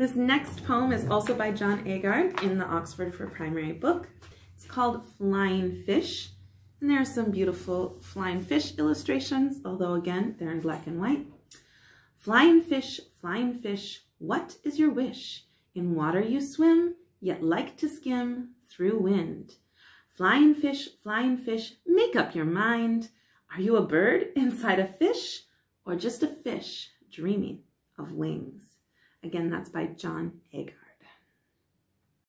This next poem is also by John Agard in the Oxford for Primary book. It's called Flying Fish, and there are some beautiful flying fish illustrations, although again, they're in black and white. Flying fish, flying fish, what is your wish? In water you swim, yet like to skim through wind. Flying fish, flying fish, make up your mind. Are you a bird inside a fish or just a fish dreaming of wings? Again, that's by John Agard.